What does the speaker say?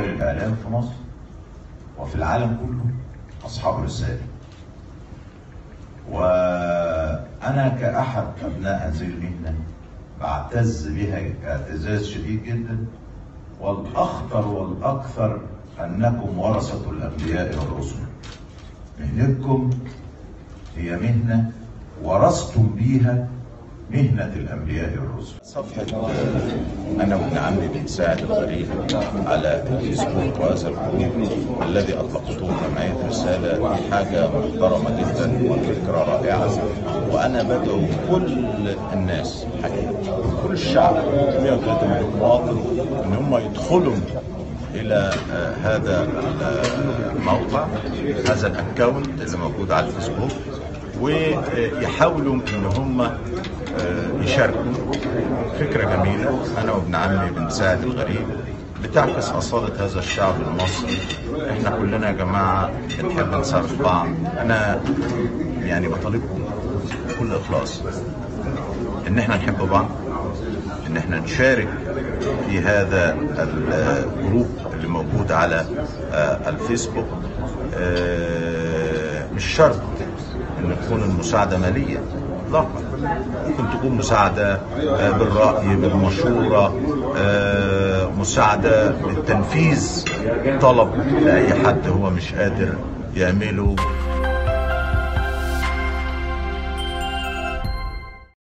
الإعلام في مصر وفي العالم كله أصحاب رسالة وأنا كأحد أبناء هذه المهنة بعتز بها اعتزاز شديد جدا والأخطر والأكثر أنكم ورثة الأنبياء والرسل. مهنتكم هي مهنة ورثتم بيها مهنة الأنبياء والرسل. صفحة أنا وابن عمي بنساعد الغريب على الفيسبوك وهذا ال group الذي أطلقته جمعية رسالة حاجة محترمة جدا وفكرة رائعة. وأنا بدعو كل الناس حقيقة كل الشعب 103 مليون مواطن إن هم يدخلوا إلى آه، هذا آه، الموقع هذا ال account اللي موجود على الفيسبوك ويحاولوا إن هم آه، يشاركوا فكرة جميلة. أنا وابن عمي بنساعد الغريب بتعكس أصالة هذا الشعب المصري. إحنا كلنا يا جماعة بنحب نساعد بعض أنا يعني بطالبكم بكل إخلاص إن إحنا نحب بعض إن إحنا نشارك في هذا الجروب اللي موجود على آه، الفيسبوك. آه، مش شرط إن تكون المساعدة مالية. اطلاقا ممكن تكون مساعدة آه، بالرأي بالمشورة آه، مساعدة بالتنفيذ طلب لأي حد هو مش قادر يعمله.